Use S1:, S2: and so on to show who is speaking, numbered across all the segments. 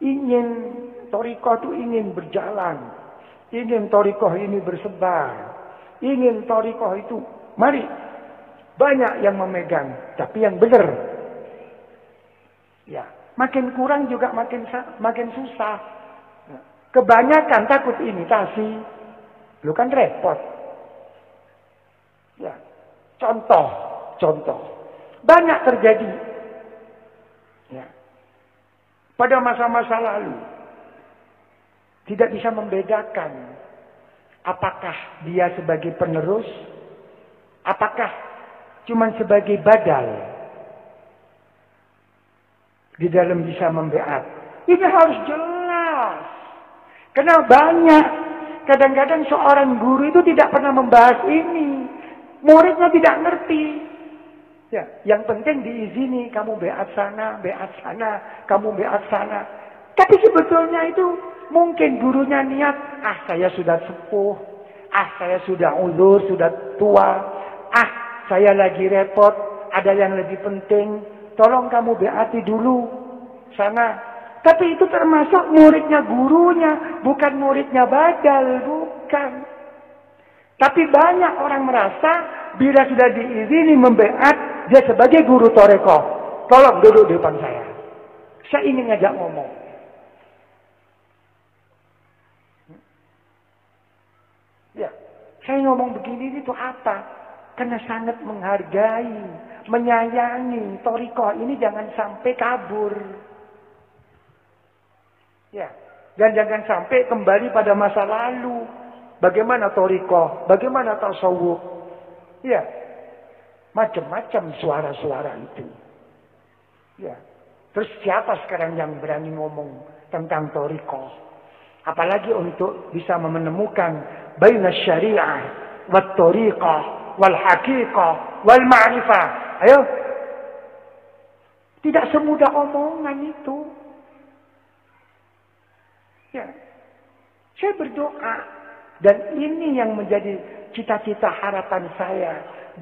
S1: ingin torikoh itu ingin berjalan. Ingin torikoh ini bersebar. Ingin torikoh itu. Mari. Banyak yang memegang. Tapi yang benar. Ya. Makin kurang juga makin makin susah. Kebanyakan takut imitasi. Lu kan repot. Ya. Contoh. Contoh. Banyak terjadi. Pada masa-masa lalu. Tidak bisa membedakan. Apakah dia sebagai penerus. Apakah cuma sebagai badal. Di dalam bisa membeat. Ini harus jelas. Karena banyak. Kadang-kadang seorang guru itu tidak pernah membahas ini. Muridnya tidak ngerti. Ya, yang penting diizini kamu beat sana, beat sana, kamu beat sana. Tapi sebetulnya itu mungkin gurunya niat, ah saya sudah sepuh, ah saya sudah ulur, sudah tua, ah saya lagi repot, ada yang lebih penting, tolong kamu beati dulu sana. Tapi itu termasuk muridnya gurunya, bukan muridnya badal, bukan. Tapi banyak orang merasa bila sudah diizini membeat, dia sebagai guru toreko. Tolong duduk di depan saya. Saya ingin ngajak ngomong. Ya, saya ngomong begini itu apa? Karena sangat menghargai, menyayangi toriko ini jangan sampai kabur. Ya, dan jangan sampai kembali pada masa lalu. Bagaimana toriko? Bagaimana tasawuf? Ya, Macam-macam suara-suara itu. Ya. Terus siapa sekarang yang berani ngomong tentang toriko? Apalagi untuk bisa menemukan baina syariah wa tariqah wal haqiqah wal ma'rifah. Ayo. Tidak semudah omongan itu. Ya. Saya berdoa dan ini yang menjadi cita-cita harapan saya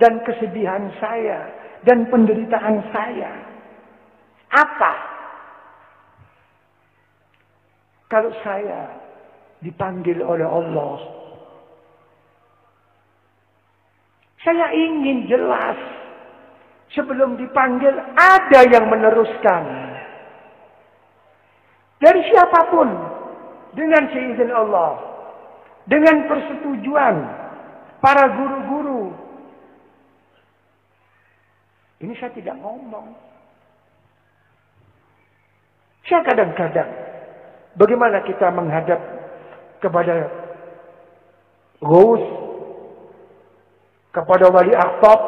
S1: dan kesedihan saya dan penderitaan saya. Apa? Kalau saya dipanggil oleh Allah. Saya ingin jelas. Sebelum dipanggil ada yang meneruskan. Dari siapa pun. Dengan seizin Allah. Dengan persetujuan para guru-guru ini saya tidak ngomong. Saya kadang-kadang bagaimana kita menghadap kepada Gus, kepada wali aktab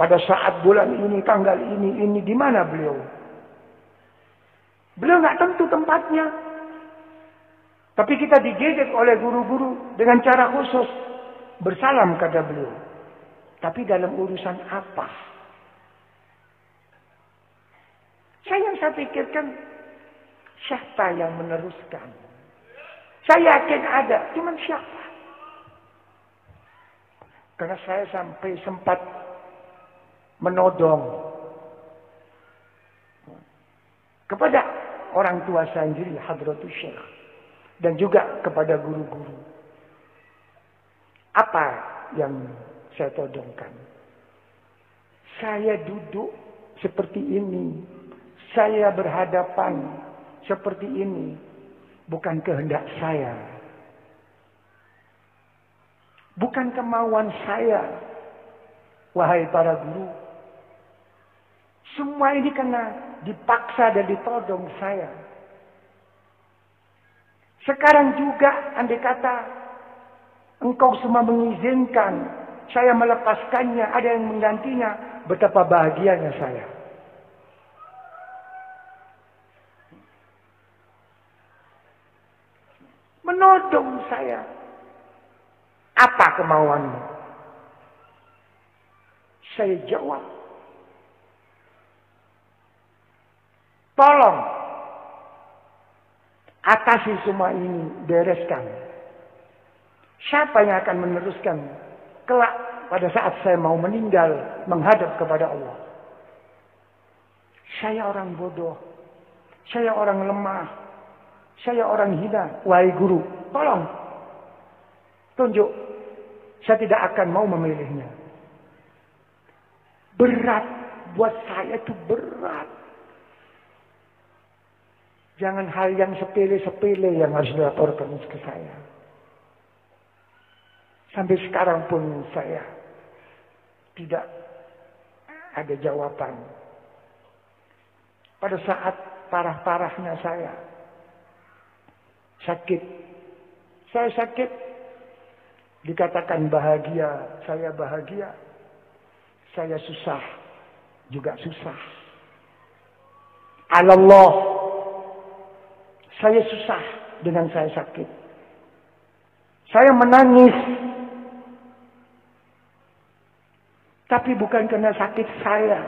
S1: pada saat bulan ini, tanggal ini, ini di mana beliau? Beliau nggak tentu tempatnya. Tapi kita digigit oleh guru-guru dengan cara khusus bersalam kepada beliau. Tapi dalam urusan apa? Saya yang saya pikirkan, siapa yang meneruskan? Saya yakin ada, cuman siapa? Karena saya sampai sempat menodong kepada orang tua saya sendiri, Hadratus Syekh. Dan juga kepada guru-guru. Apa yang saya todongkan? Saya duduk seperti ini saya berhadapan seperti ini bukan kehendak saya. Bukan kemauan saya. Wahai para guru. Semua ini karena dipaksa dan ditodong saya. Sekarang juga andai kata engkau semua mengizinkan saya melepaskannya, ada yang menggantinya, betapa bahagianya saya. menodong saya. Apa kemauanmu? Saya jawab. Tolong. Atasi semua ini. Bereskan. Siapa yang akan meneruskan kelak pada saat saya mau meninggal menghadap kepada Allah. Saya orang bodoh. Saya orang lemah. Saya orang hina, wahai guru. Tolong. Tunjuk. Saya tidak akan mau memilihnya. Berat. Buat saya itu berat. Jangan hal yang sepele-sepele yang harus dilaporkan ke saya. Sampai sekarang pun saya tidak ada jawaban. Pada saat parah-parahnya saya sakit. Saya sakit. Dikatakan bahagia, saya bahagia. Saya susah, juga susah. Allah, saya susah dengan saya sakit. Saya menangis. Tapi bukan karena sakit saya.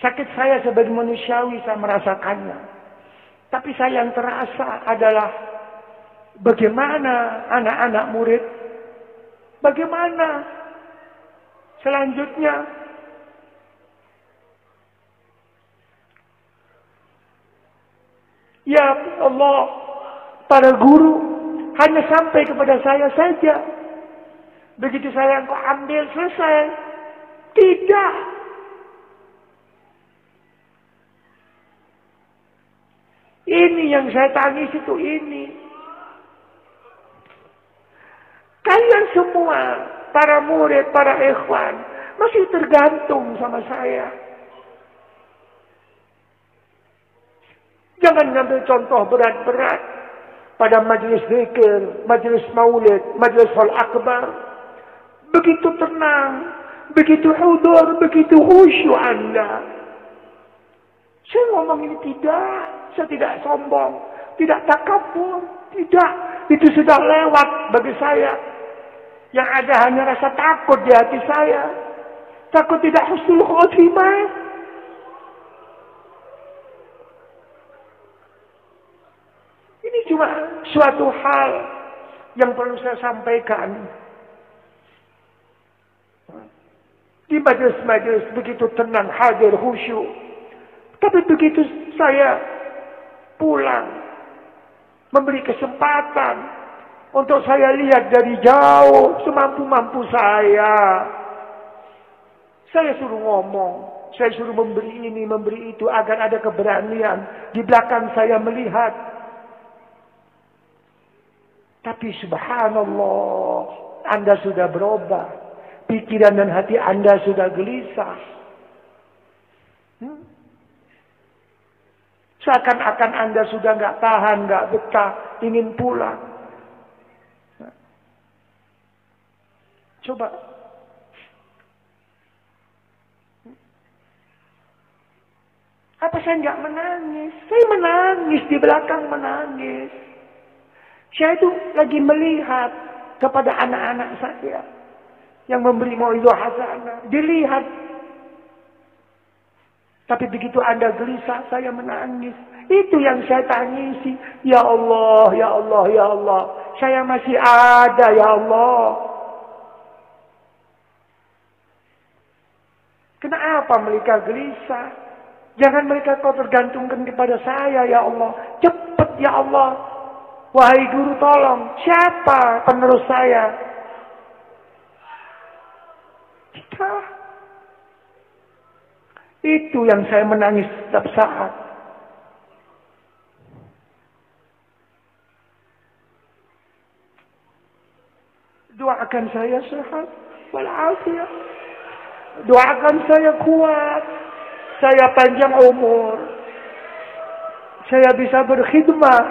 S1: Sakit saya sebagai manusiawi saya merasakannya. Tapi saya yang terasa adalah bagaimana anak-anak murid, bagaimana selanjutnya. Ya Allah, para guru hanya sampai kepada saya saja. Begitu saya engkau ambil selesai. Tidak. Ini yang saya tangis itu ini. Kalian semua, para murid, para ikhwan, masih tergantung sama saya. Jangan ngambil contoh berat-berat pada majelis zikir, majelis maulid, majelis hal akbar. Begitu tenang, begitu hudur, begitu khusyuk Anda. Saya ngomong ini tidak. Saya tidak sombong, tidak takabur, tidak. Itu sudah lewat bagi saya. Yang ada hanya rasa takut di hati saya. Takut tidak husnul khotimah. Ini cuma suatu hal yang perlu saya sampaikan. Di majelis-majelis begitu tenang, hadir, khusyuk. Tapi begitu saya pulang. Memberi kesempatan untuk saya lihat dari jauh semampu-mampu saya. Saya suruh ngomong. Saya suruh memberi ini, memberi itu agar ada keberanian. Di belakang saya melihat. Tapi subhanallah. Anda sudah berubah. Pikiran dan hati Anda sudah gelisah. Hmm? Seakan-akan Anda sudah nggak tahan, nggak betah, ingin pulang. Coba. Apa saya nggak menangis? Saya menangis di belakang menangis. Saya itu lagi melihat kepada anak-anak saya yang memberi mauidhah hasanah. Dilihat tapi begitu Anda gelisah, saya menangis. Itu yang saya tangisi. Ya Allah, ya Allah, ya Allah. Saya masih ada, ya Allah. Kenapa mereka gelisah? Jangan mereka kau tergantungkan kepada saya, ya Allah. Cepat, ya Allah. Wahai guru tolong, siapa penerus saya? Kita. Itu yang saya menangis setiap saat. Doakan saya sehat walafiat. Doakan saya kuat. Saya panjang umur. Saya bisa berkhidmat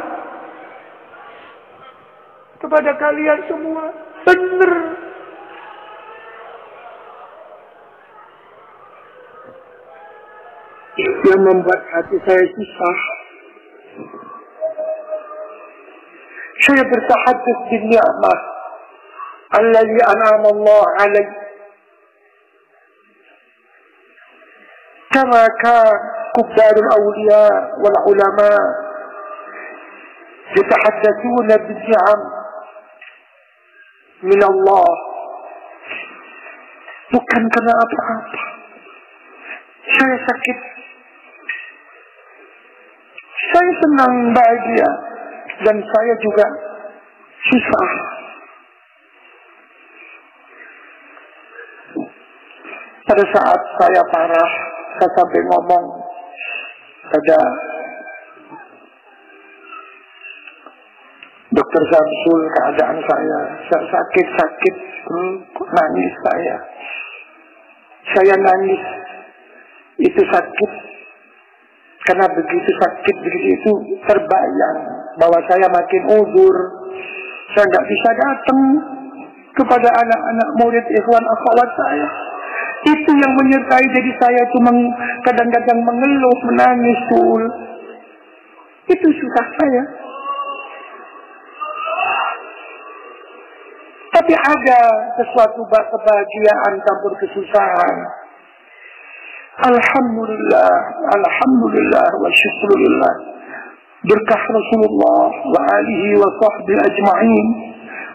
S1: kepada kalian semua. Benar membuat hati saya susah. Saya bertahadus di ni'mah alladhi an'ama Allah alaih. كما كان كبار الأولياء والعلماء يتحدثون بالنعم من الله bukan karena apa-apa saya sakit
S2: Saya senang bahagia dan saya juga susah. Pada saat saya parah, saya sampai ngomong pada dokter Samsul keadaan saya, saya sakit-sakit, hmm, nangis saya. Saya nangis, itu sakit karena begitu sakit begitu itu terbayang bahwa saya makin uzur. Saya nggak bisa datang kepada anak-anak murid ikhwan akhwat saya. Itu yang menyertai jadi saya itu kadang-kadang mengeluh, menangis, tul. Itu susah saya. Tapi ada sesuatu kebahagiaan campur kesusahan. Alhamdulillah, Alhamdulillah wa syukurillah. Berkah Rasulullah wa alihi wa sahbihi ajma'in.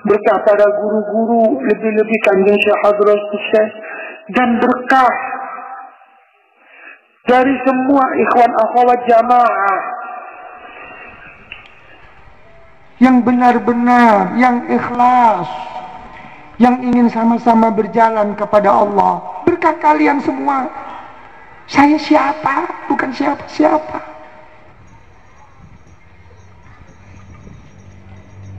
S2: Berkah para guru-guru, lebih-lebih kanjeng Syekh Hadrat Syekh. Dan berkah dari semua ikhwan akhwat jamaah yang benar-benar, yang ikhlas, yang ingin sama-sama berjalan kepada Allah. Berkah kalian semua. Saya siapa? Bukan siapa-siapa.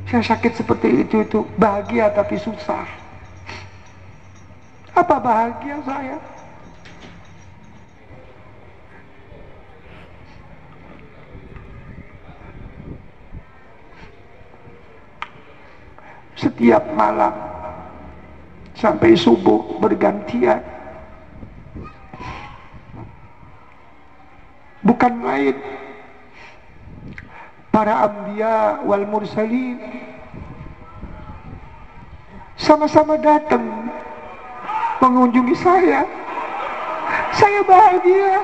S2: Saya sakit seperti itu itu bahagia tapi susah. Apa bahagia saya? Setiap malam sampai subuh bergantian bukan lain. Para ambia wal mursalin. Sama-sama datang mengunjungi saya. Saya bahagia.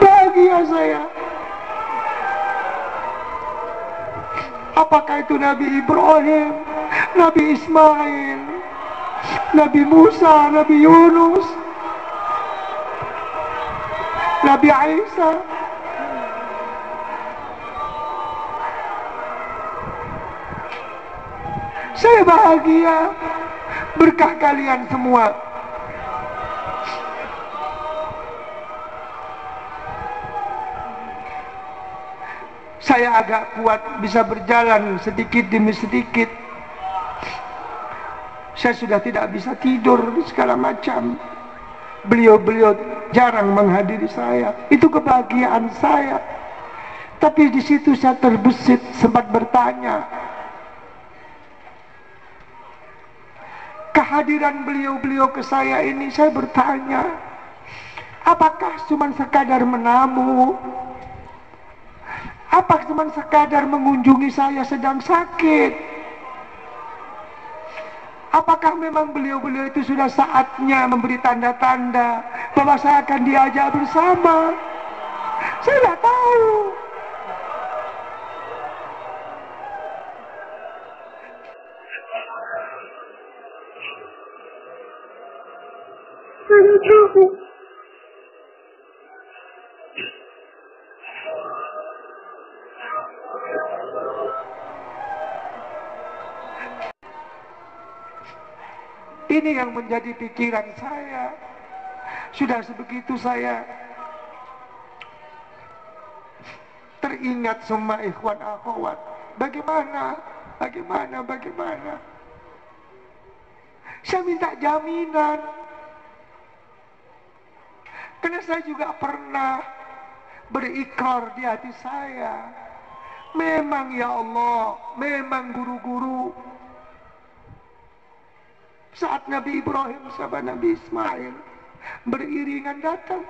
S2: Bahagia saya. Apakah itu Nabi Ibrahim Nabi Ismail Nabi Musa Nabi Yunus Nabi Isa saya bahagia. Berkah kalian semua. Saya agak kuat bisa berjalan sedikit demi sedikit. Saya sudah tidak bisa tidur segala macam. Beliau-beliau jarang menghadiri saya. Itu kebahagiaan saya. Tapi di situ saya terbesit sempat bertanya. Kehadiran beliau-beliau ke saya ini saya bertanya. Apakah cuma sekadar menamu? Apa cuma sekadar mengunjungi saya sedang sakit? Apakah memang beliau-beliau itu sudah saatnya memberi tanda-tanda bahwa saya akan diajak bersama? Saya tidak tahu. Ini yang menjadi pikiran saya. Sudah sebegitu saya teringat semua ikhwan akhwat. Bagaimana? Bagaimana? Bagaimana? Saya minta jaminan. Karena saya juga pernah berikrar di hati saya. Memang ya Allah, memang guru-guru saat Nabi Ibrahim sama Nabi Ismail beriringan datang.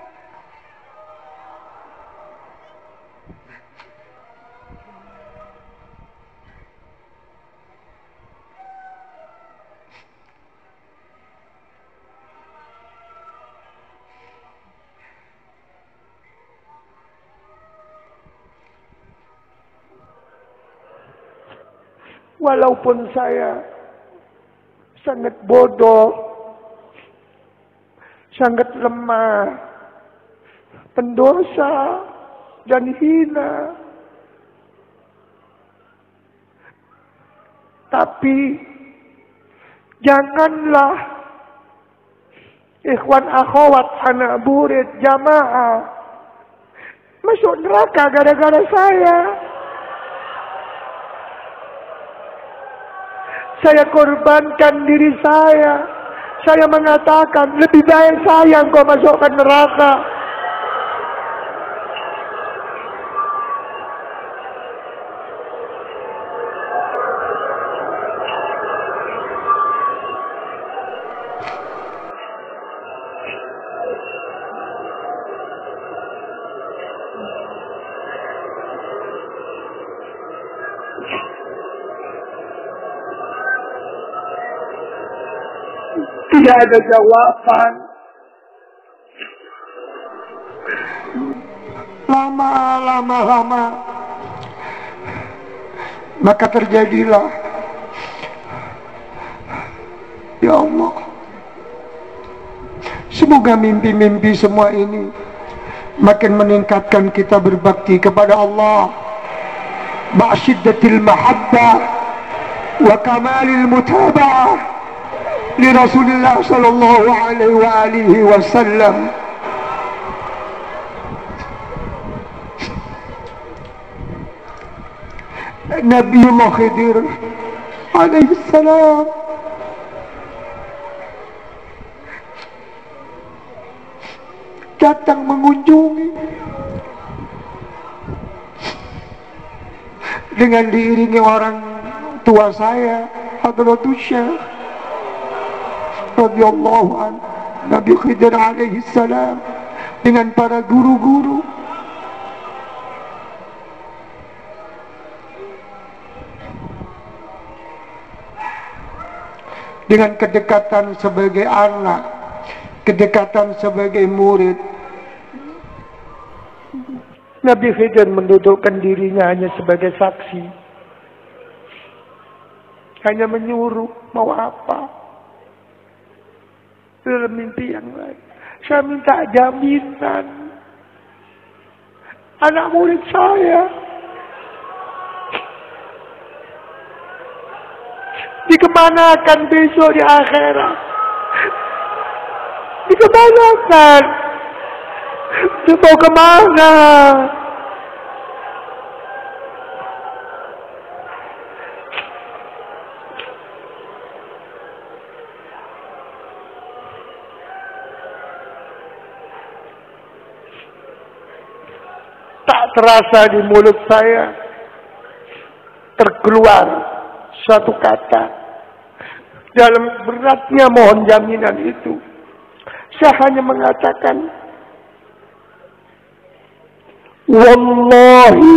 S2: Walaupun saya sangat bodoh, sangat lemah, pendosa,
S1: dan hina. Tapi janganlah ikhwan akhwat anak burit jamaah masuk neraka gara-gara saya. Saya korbankan diri saya. Saya mengatakan lebih baik saya engkau masukkan neraka. Tidak ada jawaban. Lama, lama, lama. Maka terjadilah. Ya Allah. Semoga mimpi-mimpi semua ini makin meningkatkan kita berbakti kepada Allah. Ba'syiddatil mahabbah wa kamalil mutaba'ah. لرسول الله صلى الله عليه وآله وسلم نبي الله خضر عليه السلام datang mengunjungi dengan diiringi orang tua saya Hadratus Syekh radhiyallahu an Nabi Khidir alaihi salam dengan para guru-guru. Dengan kedekatan sebagai anak kedekatan sebagai murid. Nabi Khidir mendudukkan dirinya hanya sebagai saksi. Hanya menyuruh mau apa dalam mimpi yang lain. Saya minta jaminan. Anak murid saya. Dikemanakan besok di akhirat. Dikemanakan. Dia mau ke mana? Terasa di mulut saya terkeluar suatu kata. Dalam beratnya mohon jaminan itu saya hanya mengatakan wallahi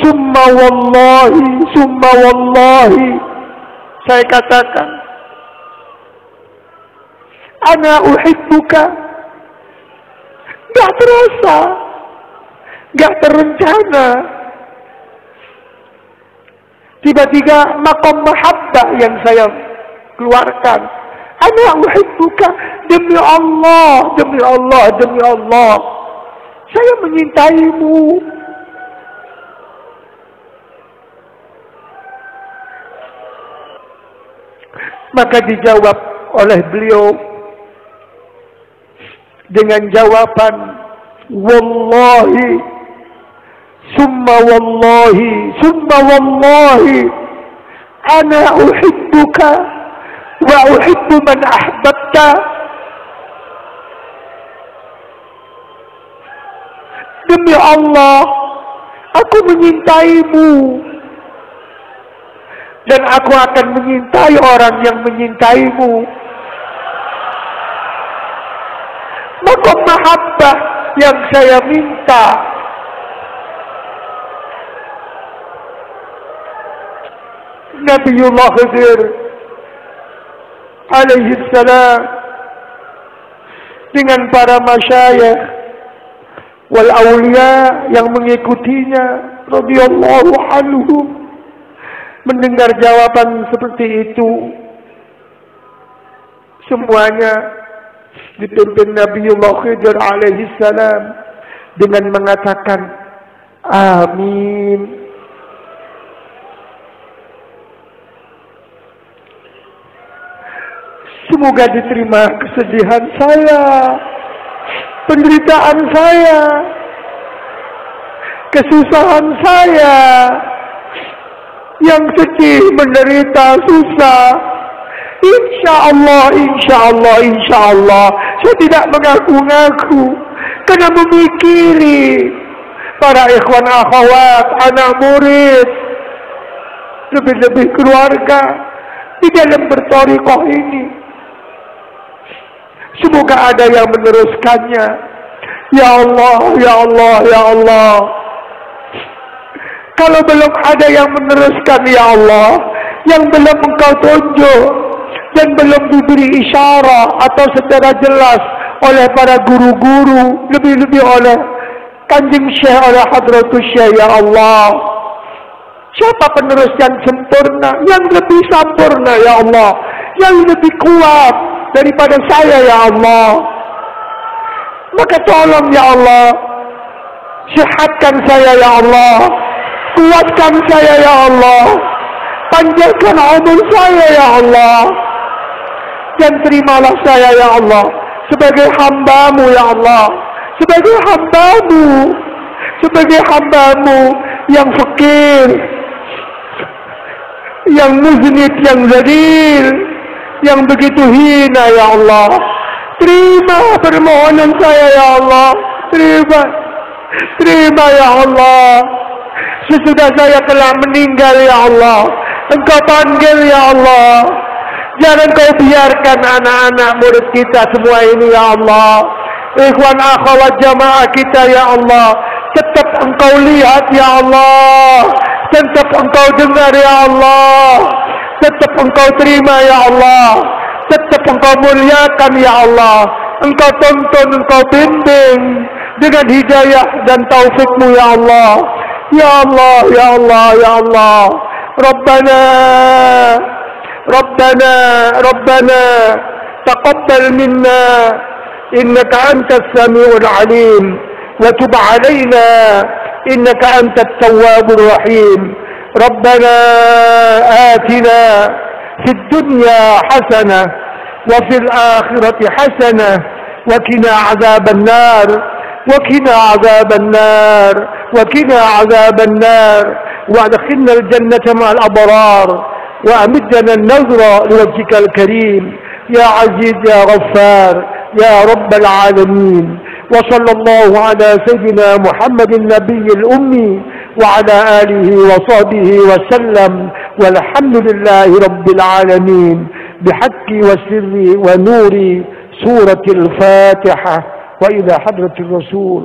S1: summa wallahi summa wallahi. Saya katakan ana uhibbuka. Gak terasa Gak terencana. Tiba-tiba makom mahabbah yang saya keluarkan. Ana uhibbuka demi Allah, demi Allah, demi Allah. Saya menyintaimu. Maka dijawab oleh beliau dengan jawaban Wallahi summa wallahi summa wallahi ana uhibbuka wa uhibbu man ahbabta. Demi Allah aku menyintaimu. Dan aku akan menyintai orang yang menyintaimu. Maka mahabbah yang saya minta. Nabiullah Khidir alaihi salam dengan para masyayikh wal awliya yang mengikutinya radhiyallahu anhum mendengar jawaban seperti itu semuanya dipimpin Nabiullah Khidir alaihi salam dengan mengatakan amin. Semoga diterima kesedihan saya, penderitaan saya, kesusahan saya, yang sedih, menderita, susah. Insya Allah, insya Allah, insya Allah. Saya tidak mengaku-ngaku. Karena memikiri para ikhwan akhwat, anak murid, lebih-lebih keluarga di dalam bertorikoh ini. Semoga ada yang meneruskannya. Ya Allah, ya Allah, ya Allah. Kalau belum ada yang meneruskan ya Allah, yang belum engkau tunjuk dan belum diberi isyarat atau secara jelas oleh para guru-guru, lebih-lebih oleh kanjeng syekh oleh hadratus syekh ya Allah. Siapa penerus yang sempurna, yang lebih sempurna ya Allah, yang lebih kuat daripada saya ya Allah. Maka tolong ya Allah, sehatkan saya ya Allah. Kuatkan saya ya Allah. Panjangkan umur saya ya Allah. Dan terimalah saya ya Allah. Sebagai hambamu ya Allah. Sebagai hambamu. Sebagai hambamu yang fakir. Yang muznib, yang zadil. Yang begitu hina ya Allah. Terima permohonan saya ya Allah. Terima. Terima ya Allah. Sesudah saya telah meninggal ya Allah. Engkau panggil ya Allah. Jangan kau biarkan anak-anak murid kita semua ini ya Allah. Ikhwan akhwat jamaah kita ya Allah. Tetap engkau lihat ya Allah. Tetap engkau dengar ya Allah tetap engkau terima ya Allah. Tetap engkau muliakan ya Allah. Engkau tuntun, engkau bimbing dengan hidayah dan taufikmu ya Allah. Ya Allah ya Allah ya Allah. Rabbana Rabbana Rabbana taqabbal minna. Innaka antas samiul alim. Wa tub alaina innaka antat tawwabur rahim. ربنا آتنا في الدنيا حسنة وفي الآخرة حسنة وكنا عذاب النار وكنا عذاب النار وكنا عذاب النار. وأدخلنا الجنة مع الأبرار وأمدنا النظر لوجهك الكريم. يا عزيز يا غفار يا رب العالمين. وصلى الله على سيدنا محمد النبي الأمي. وعلى آله وصحبه وسلم والحمد لله رب العالمين بحق وسر ونور سورة الفاتحة. وإلى حضرة الرسول